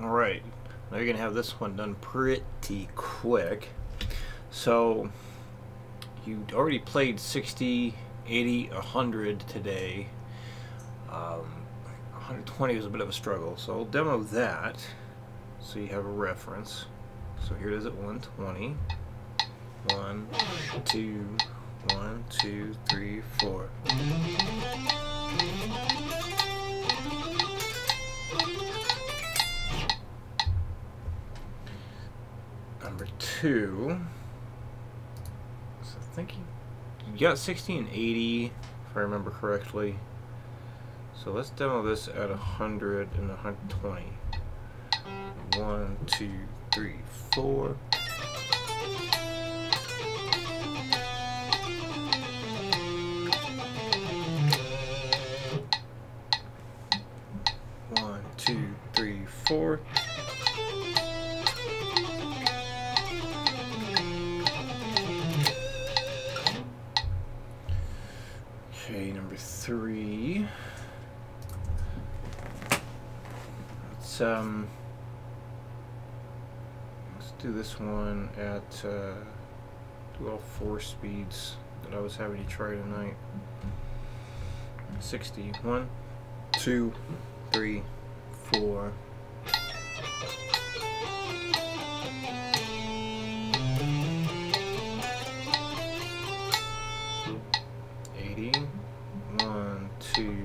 Alright, now you're going to have this one done pretty quick. So, you already played 60, 80, 100 today. Um, 120 was a bit of a struggle, so I'll demo that so you have a reference. So here it is at 120. One, two, one, two, three, four. Two. So I think you, you got 60 and 80, if I remember correctly. So let's demo this at 100 and 120. One, two, three, four. One, two, three, four. Um let's do this one at uh, do all four speeds that I was having to try tonight. 60. One, two, three, four. Eighty. One, two,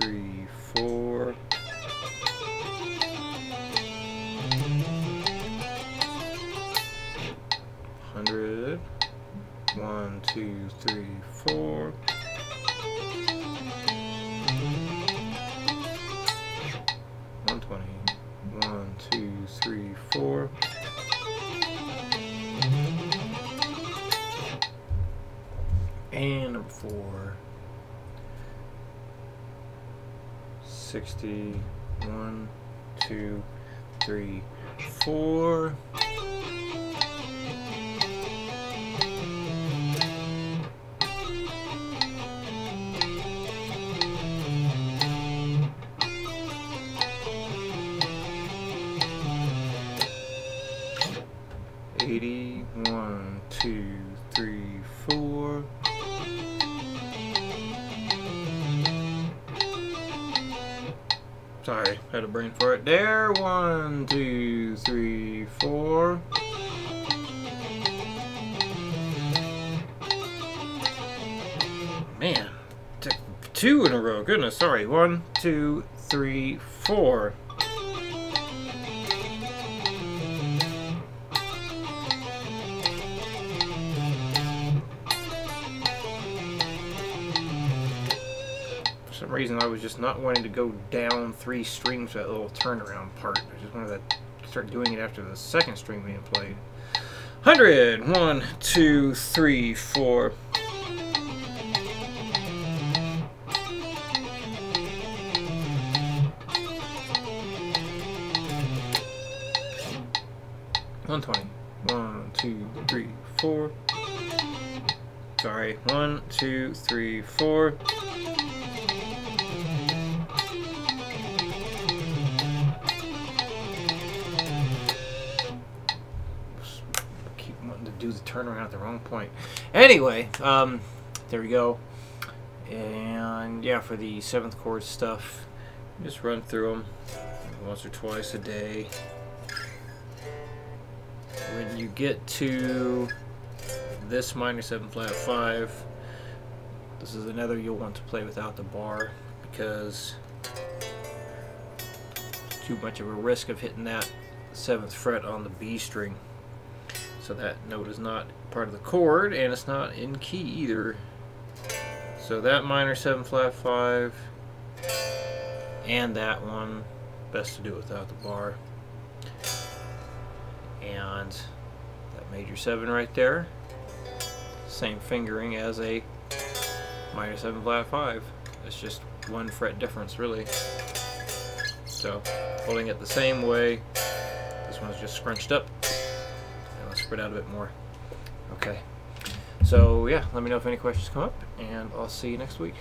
three, four. One, two, three, four. One twenty. One, two, three, four. And number four. Sixty. One, two, three, four. Two, three, four. Sorry, had a brain for it there. One, two, three, four. Man, two in a row. Goodness, sorry. One, two, three, four. Some reason, I was just not wanting to go down three strings for that little turnaround part. I just wanted to start doing it after the second string being played. 100! One, two, three, four. One twenty. One, two, three, four. Sorry. One, two, three, four. The at the wrong point. Anyway, um, there we go. And yeah, for the seventh chord stuff, just run through them once or twice a day. When you get to this minor 7 flat 5, this is another you'll want to play without the bar because too much of a risk of hitting that 7th fret on the B string. So that note is not part of the chord and it's not in key either. So that minor 7 flat 5 and that one, best to do without the bar. And that major 7 right there, same fingering as a minor 7 flat 5. It's just one fret difference really. So holding it the same way, this one's just scrunched up. Spread out a bit more. Okay. So yeah, let me know if any questions come up, and I'll see you next week.